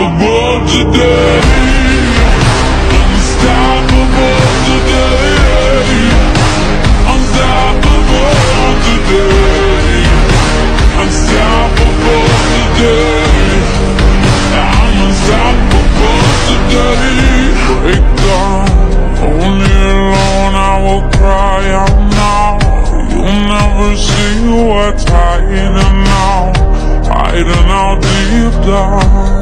Unstoppable today Unstoppable today Unstoppable today I'm unstoppable today Only alone I will cry out now You'll never see Hiding out deep down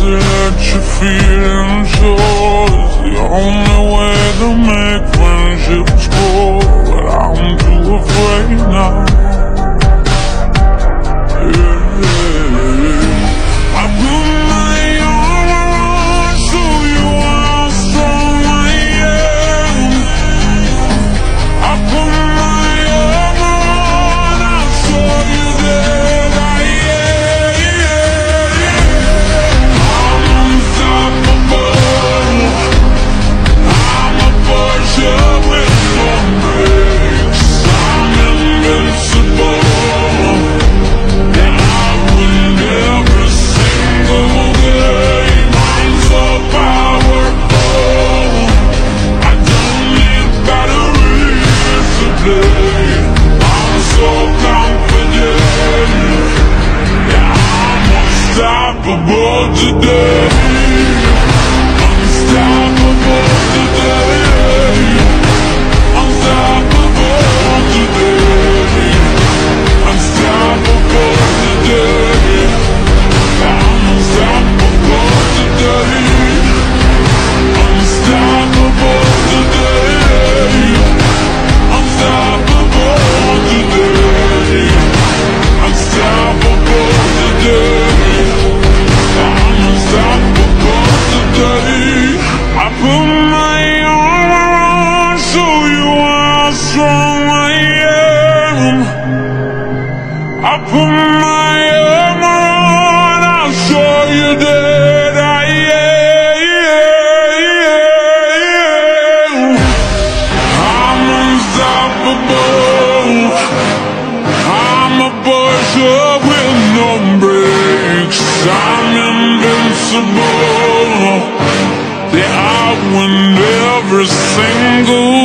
to let you feel shows The only way to make friendships grow But I'm too afraid now unstoppable today. Put my on, I'll show you that I am. I'm unstoppable. I'm a with no. I'm invincible. Yeah, I win every single.